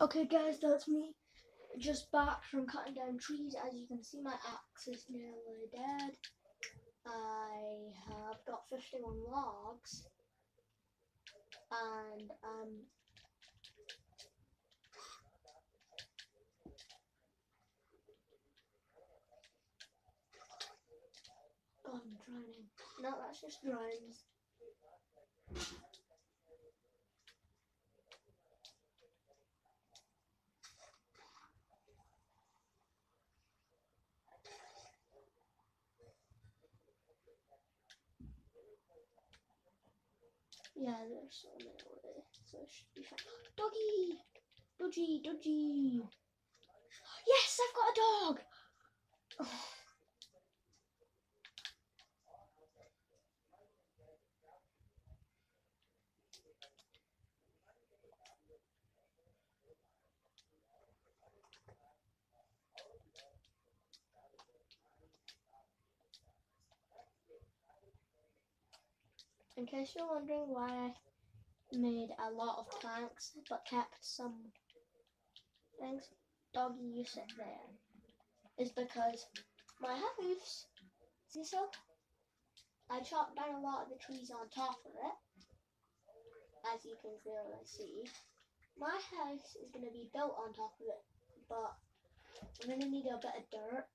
Okay, guys, that's me. Just back from cutting down trees. As you can see, my axe is nearly dead. I have got 51 logs. And, um, God, I'm drowning. No, that's just drones. Yeah, there's so many away, so it should be fine. Doggy! Dodgy, dodgy! Yes, I've got a dog! Oh. In case you're wondering why I made a lot of planks but kept some things, doggy, you sit there, is because my house, see so? I chopped down a lot of the trees on top of it, as you can clearly see. My house is going to be built on top of it, but I'm going to need a bit of dirt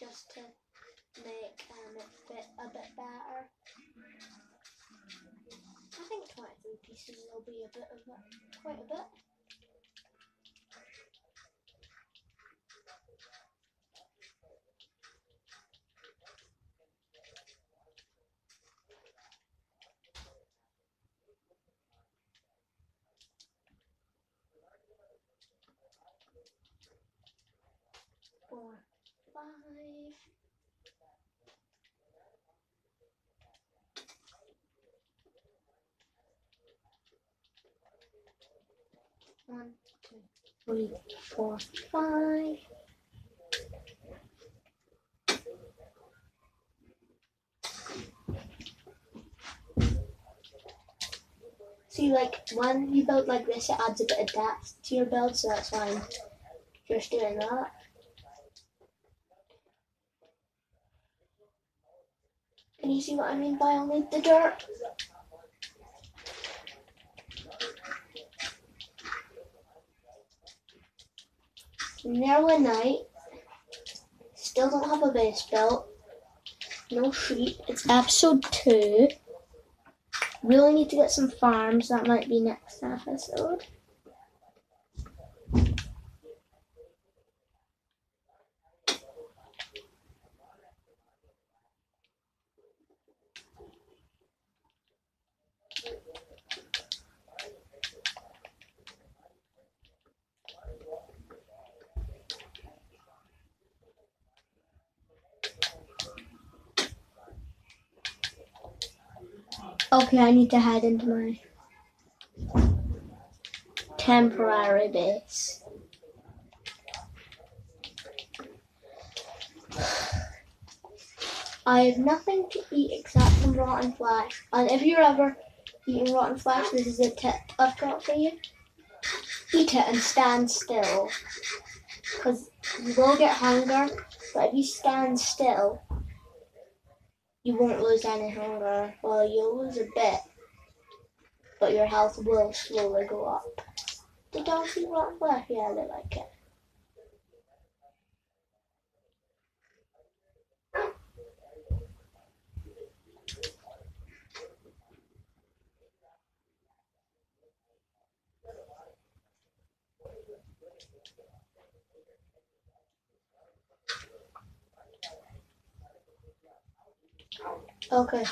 just to make um, it fit a bit better. I think 23 pieces will be a bit of it, quite a bit. Four, five. One, two, three, four, five. See, like when you build like this, it adds a bit of depth to your build, so that's why I'm just doing that. Can you see what I mean by only the dirt? Nearly night. Still don't have a base built. No sheep. It's episode two. Really need to get some farms. That might be next episode. Okay, I need to head into my temporary base. I have nothing to eat except some rotten flesh. Uh, and if you're ever eating rotten flesh, this is a tip I've got for you. Eat it and stand still. Because you will get hunger, but if you stand still, you won't lose any hunger. Well, you'll lose a bit, but your health will slowly go up. The dogs eat rotten flesh? Yeah, they like it. Okay.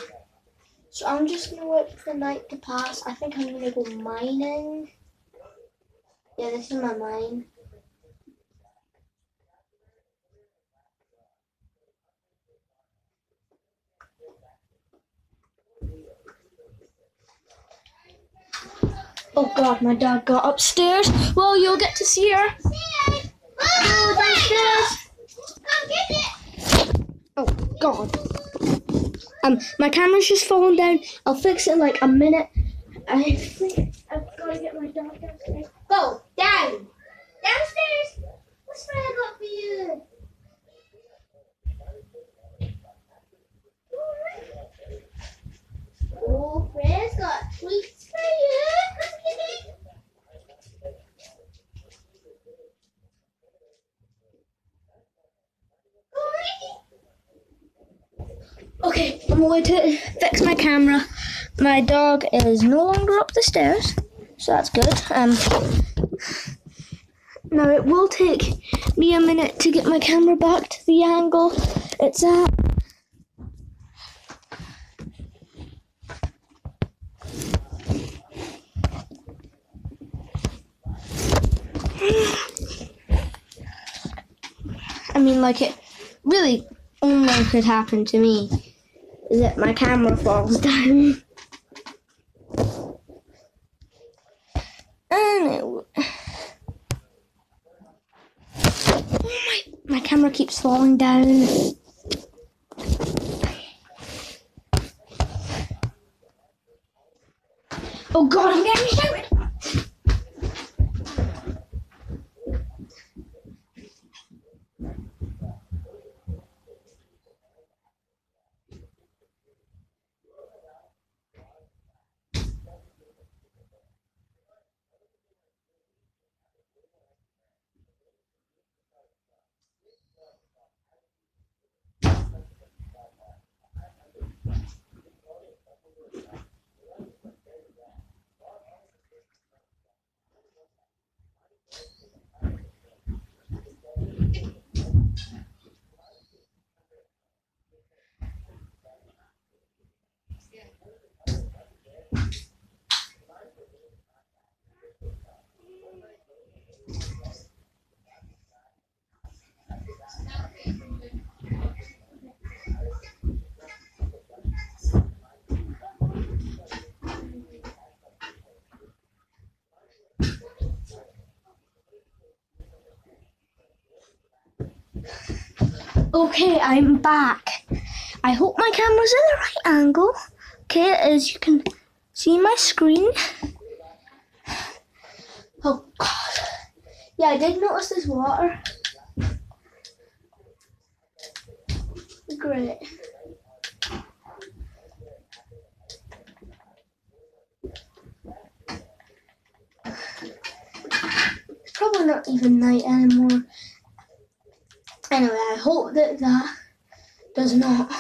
So I'm just gonna wait for the night to pass. I think I'm gonna go mining. Yeah, this is my mine. Oh god, my dad got upstairs. Well, you'll get to see her. Oh, downstairs. Come get it. Oh god. Um, my camera's just falling down. I'll fix it in like a minute. I think I've got to get my dog downstairs. Go down, downstairs. What's Fred got for you? Oh, Fred's got treats for you. Okay, I'm going to fix my camera. My dog is no longer up the stairs, so that's good. Um, now it will take me a minute to get my camera back to the angle it's at. I mean, like it really only could happen to me that my camera falls down. And oh my, my camera keeps falling down. Oh god, I'm getting shouted! Okay, I'm back. I hope my camera's in the right angle. Okay, as you can see my screen. Oh god. Yeah, I did notice this water. Great. It's probably not even night anymore. Anyway, I hope that that does not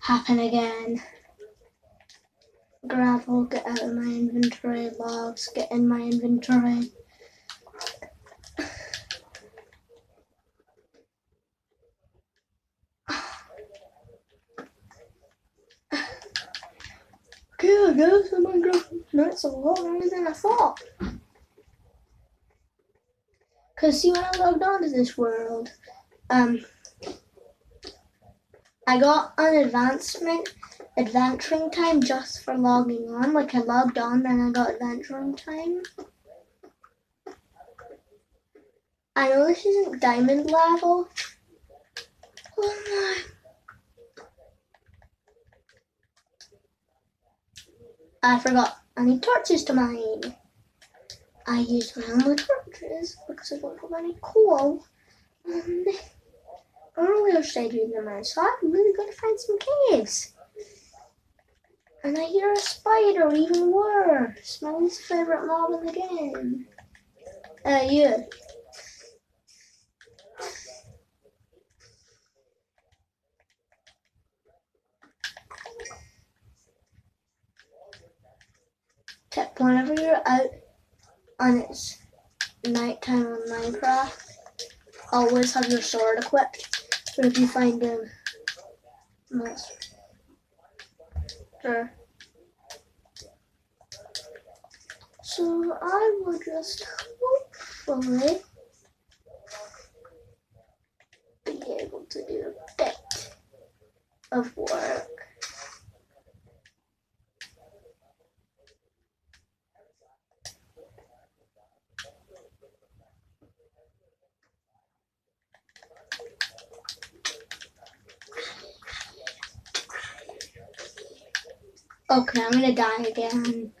happen again. Gravel, get out of my inventory. Logs, get in my inventory. Okay, I guess the Minecraft night's a lot longer than I thought. Cause see when I logged on to this world, um, I got an advancement, adventuring time just for logging on. Like I logged on, then I got adventuring time. I know this isn't diamond level. Oh my. I forgot. I need torches to mine. I used my only torches because I don't have any coal. And earlier stage in the mine, so I'm really gonna find some caves. And I hear a spider, even worse. My least favorite mob in the game. Uh, yeah. Tip, whenever you're out on it's nighttime on Minecraft, always have your sword equipped. So if you find a monster, so I will just hopefully be able to do a bit of work. Okay, I'm gonna die again.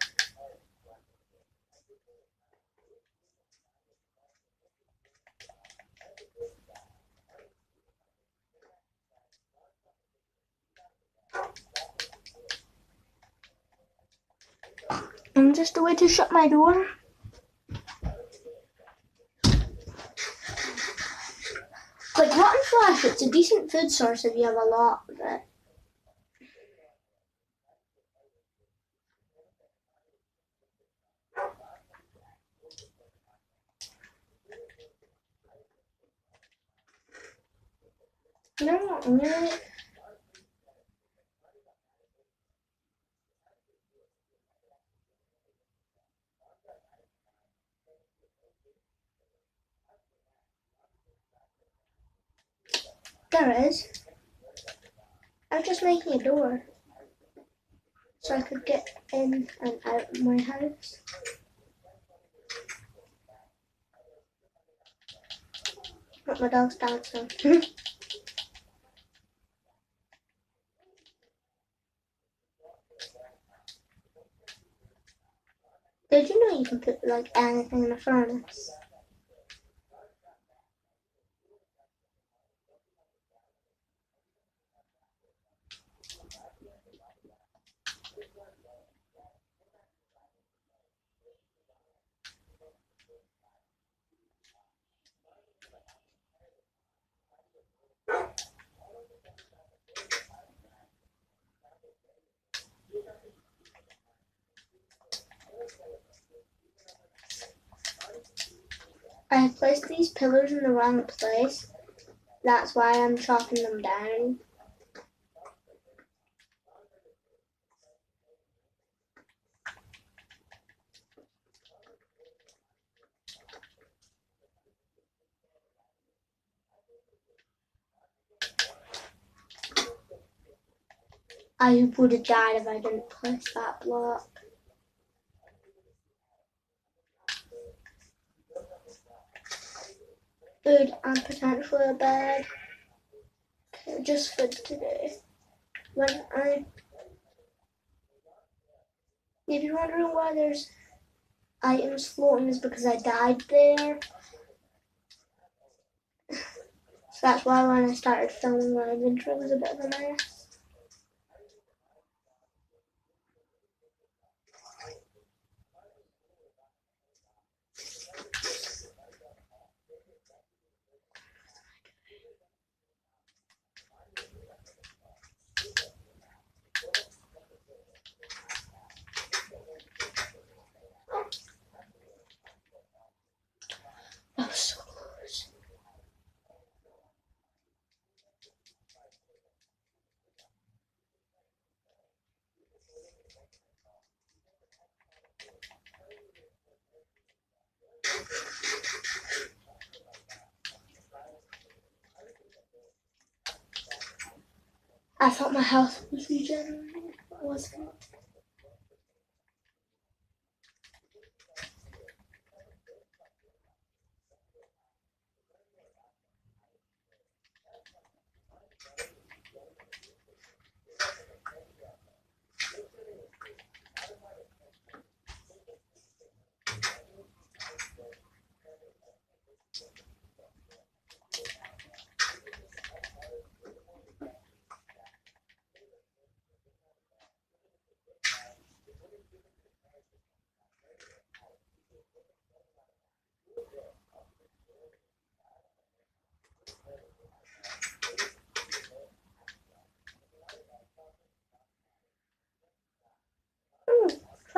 I'm just a way to shut my door. Like rotten flesh, it's a decent food source if you have a lot of it. No, really. There is. I was just making a door so I could get in and out of my house. But my dog's dancing. Did you know you can put like anything in a furnace? I placed these pillars in the wrong place. That's why I'm chopping them down. I would have died if I didn't place that block. Food and potentially a bed. Just for today. When I if you're wondering why there's items floating is because I died there. so that's why when I started filming my inventory was a bit of a mess. That was so close. I thought my house was regenerating, but wasn't.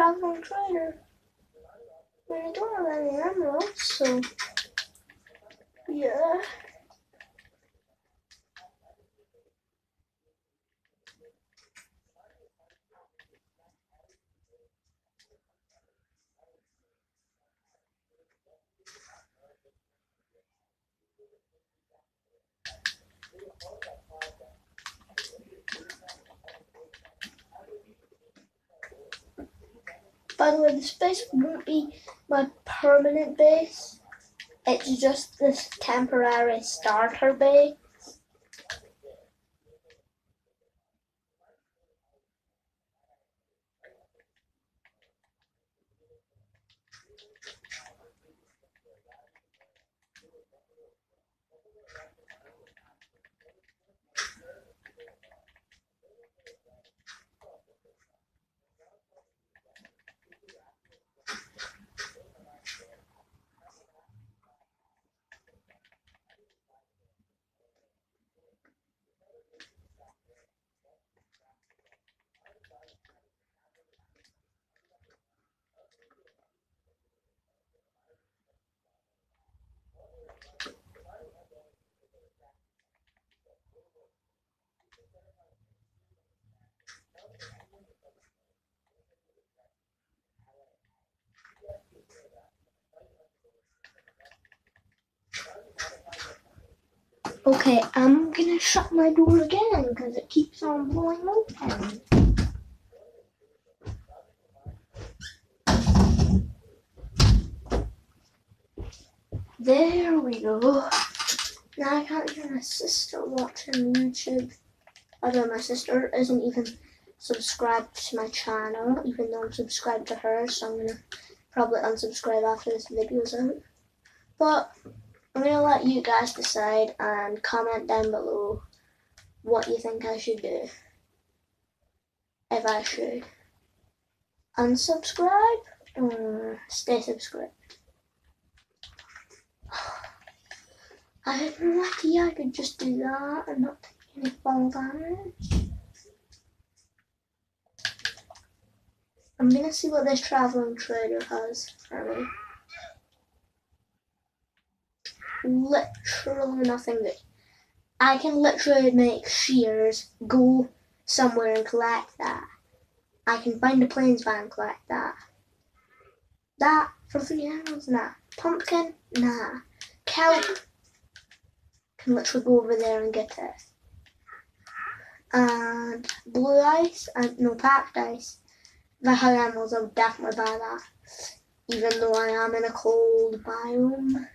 Traveling trader. I don't have any emeralds, so yeah. By the way, this base won't be my permanent base. It's just this temporary starter base. Okay, I'm gonna shut my door again because it keeps on blowing open. There we go. Now I can't hear my sister watching YouTube. Although my sister isn't even subscribed to my channel, even though I'm subscribed to her, so I'm gonna probably unsubscribe after this video's out. But I'm gonna let you guys decide and comment down below what you think I should do. If I should unsubscribe or stay subscribed. I had no idea I could just do that and not take any fall damage. I'm gonna see what this traveling trader has for me. Literally nothing good. I can literally make shears, go somewhere and collect that. I can find a plains van and collect that. That for three hours? Nah. Pumpkin? Nah. Kelp? Can literally go over there and get it. And blue ice? And no packed ice. If high animals, I would definitely buy that. Even though I am in a cold biome.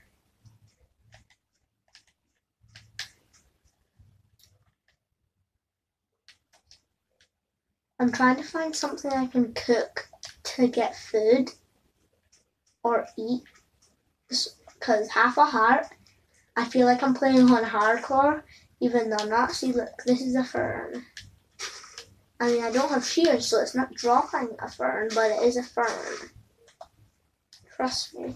I'm trying to find something I can cook to get food or eat. Because half a heart, I feel like I'm playing on hardcore, even though I'm not. See, look, this is a fern. I mean, I don't have shears, so it's not dropping a fern, but it is a fern. Trust me.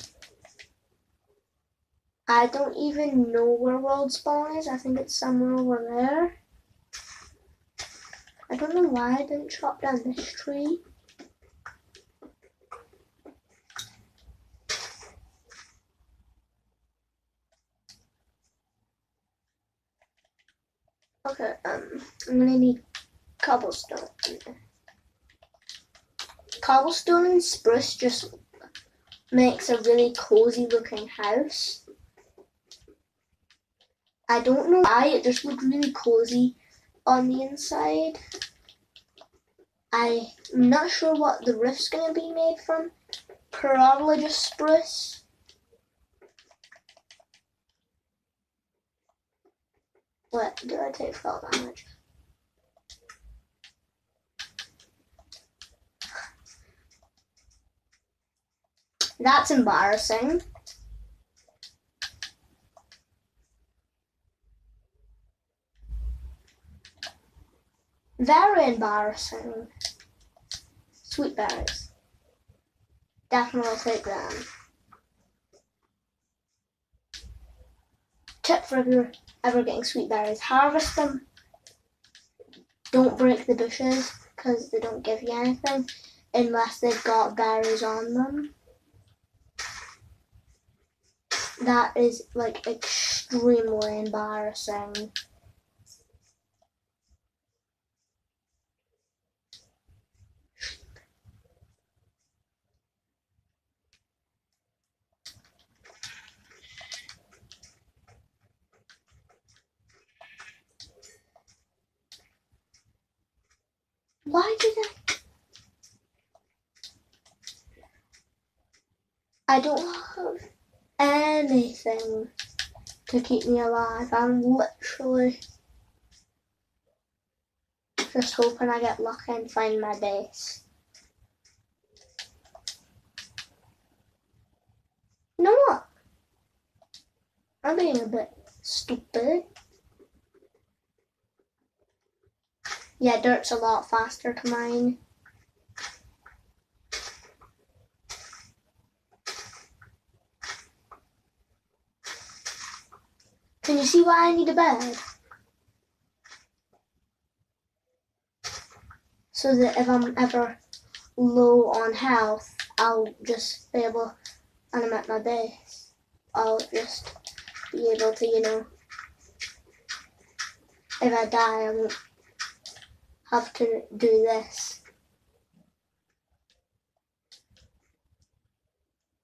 I don't even know where world spawn is. I think it's somewhere over there. I don't know why I didn't chop down this tree. Okay, um, I'm gonna need cobblestone. Cobblestone and spruce just makes a really cozy looking house. I don't know why, it just looked really cozy on the inside. I'm not sure what the roof's going to be made from. Probably just spruce. What do I take fall damage? That's embarrassing. Very embarrassing. Sweet berries. Definitely take them. Tip for if you're ever getting sweet berries, harvest them. Don't break the bushes because they don't give you anything unless they've got berries on them. That is like extremely embarrassing. Why did I? I don't have anything to keep me alive. I'm literally just hoping I get lucky and find my base. You know what? I'm being a bit Stupid. Yeah, dirt's a lot faster to mine. Can you see why I need a bed? So that if I'm ever low on health, I'll just be able, and I'm at my base, I'll just be able to, you know, if I die, I won't have to do this.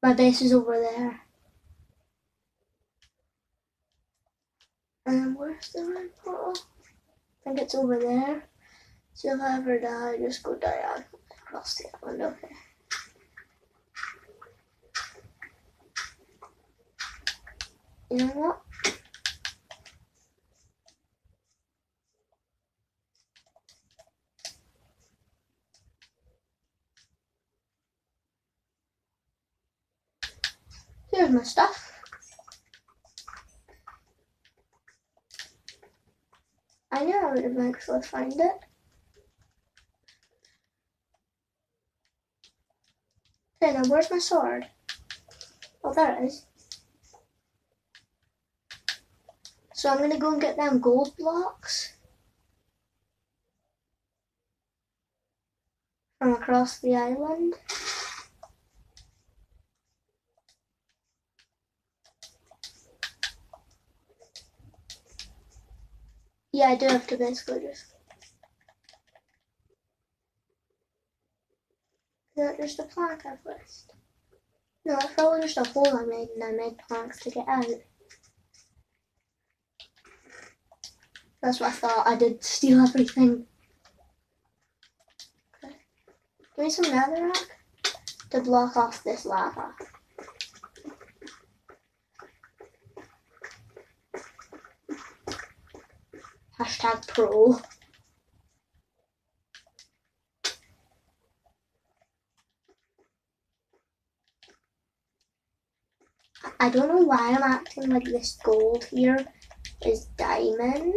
My base is over there. And where's the red portal? I think it's over there. So if I ever die, just go diagonal across the island. Okay. You know what? My stuff. I knew I would eventually find it. Okay, now uh, where's my sword? Oh, there it is. So I'm gonna go and get them gold blocks from across the island. Yeah, I do have to basically just. That just a plank I placed? No, it's probably just a hole I made and I made planks to get out. That's what I thought. I did steal everything. Okay. Give me some netherrack to block off this lava. Hashtag pro. I don't know why I'm acting like this gold here is diamond.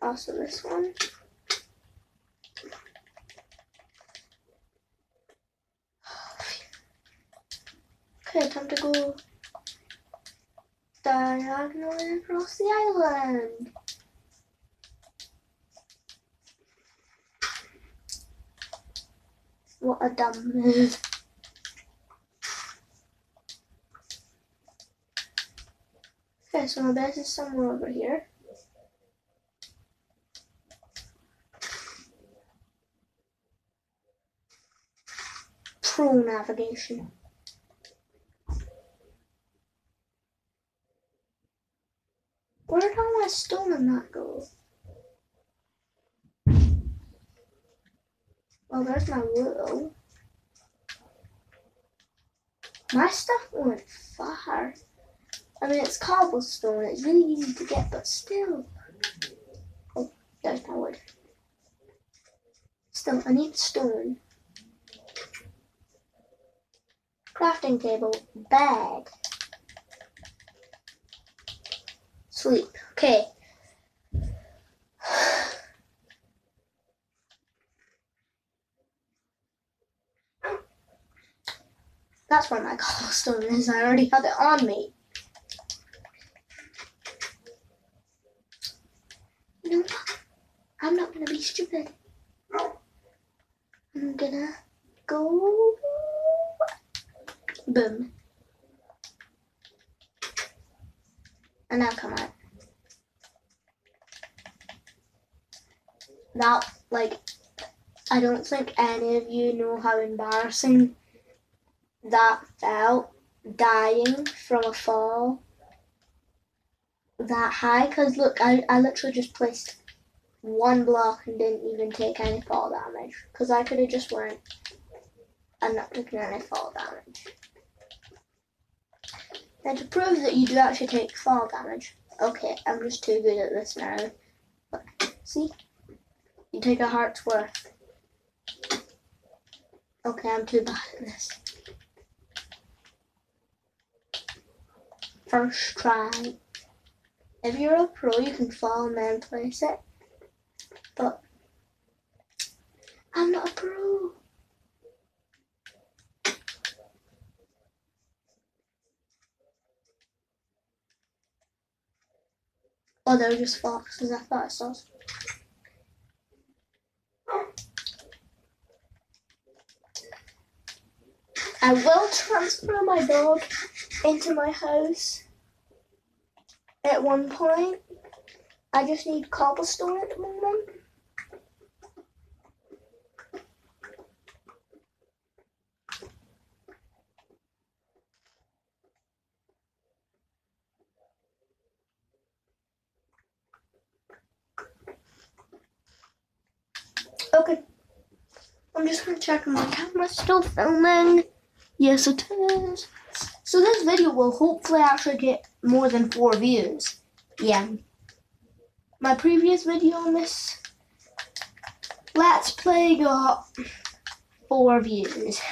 Also this one. Okay, time to go diagonally across the island. What a dumb move. Okay, so my base is somewhere over here. Pro navigation. Stone and that go? Well, there's my wool. My stuff went far. I mean, it's cobblestone. It's really easy to get, but still. Oh, there's my wood. Still, I need stone. Crafting table. Bag. Sleep. Okay. That's where my cobblestone is. I already had it on me. What? I'm not gonna be stupid. I'm gonna go. Boom. And now come on. That, like, I don't think any of you know how embarrassing that felt dying from a fall that high. Because, look, I, I literally just placed one block and didn't even take any fall damage. Because I could have just went and not taken any fall damage. Now to prove that you do actually take fall damage, okay, I'm just too good at this now. But see, you take a heart's worth. Okay, I'm too bad at this. first try. If you're a pro, you can fall and then place it. But I'm not a pro. Oh, they're just foxes. I thought I saw. I will transfer my dog into my house at one point. I just need cobblestone at the moment. Okay. I'm just gonna check my camera's still filming. Yes, it is. So this video will hopefully actually get more than four views. Yeah. My previous video on this Let's Play got four views.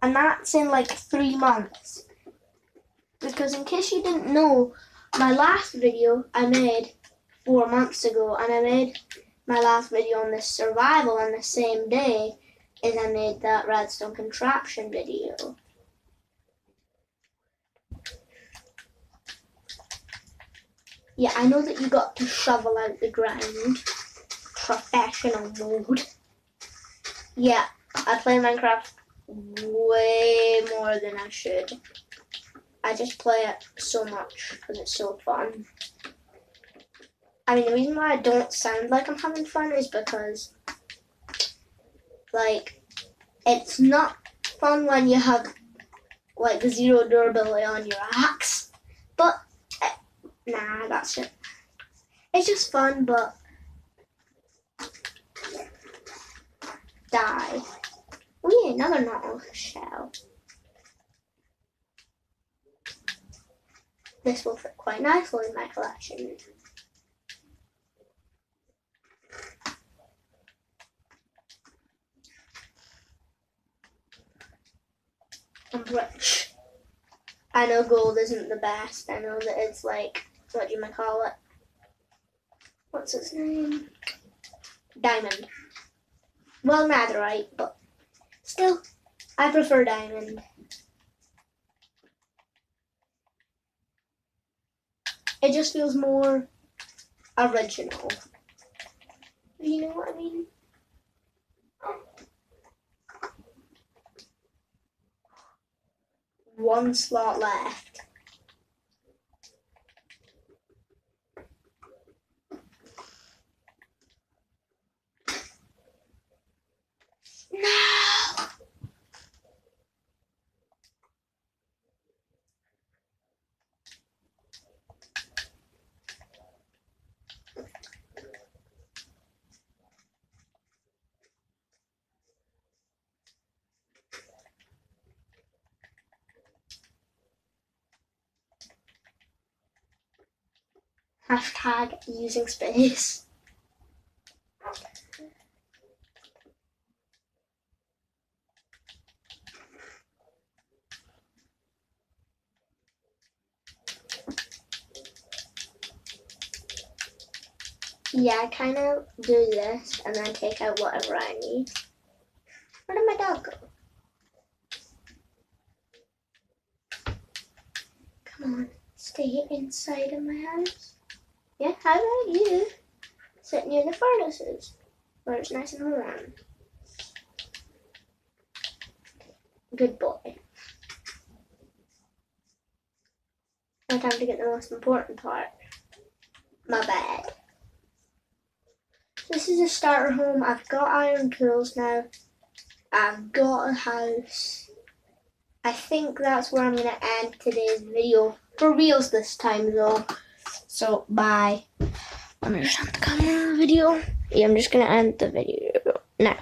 And that's in like three months. Because in case you didn't know, my last video I made four months ago and I made my last video on this survival on the same day as I made that redstone contraption video. Yeah, I know that you got to shovel out the ground. Professional mode. Yeah, I play Minecraft way more than I should. I just play it so much because it's so fun. I mean, the reason why I don't sound like I'm having fun is because, like, it's not fun when you have, like, the zero durability on your axe. But, eh, nah, that's it. It's just fun, but. Die. We yeah, another normal shell. This will fit quite nicely in my collection. Rich. I know gold isn't the best. I know that it's like, what do you call it? What's its name? Diamond. Well, netherite, but still, I prefer diamond. It just feels more original. You know what I mean? One slot left. No! Hashtag using space. Yeah, I kind of do this and then take out whatever I need. Where did my dog go? Come on, stay inside of my house. Yeah, how about you? Sit near the furnaces where it's nice and warm. Good boy. Now time to get the most important part. My bed. This is a starter home. I've got iron tools now. I've got a house. I think that's where I'm going to end today's video. For reals this time though. So, bye. Me just end the camera video. Yeah, I'm just going to end the video now.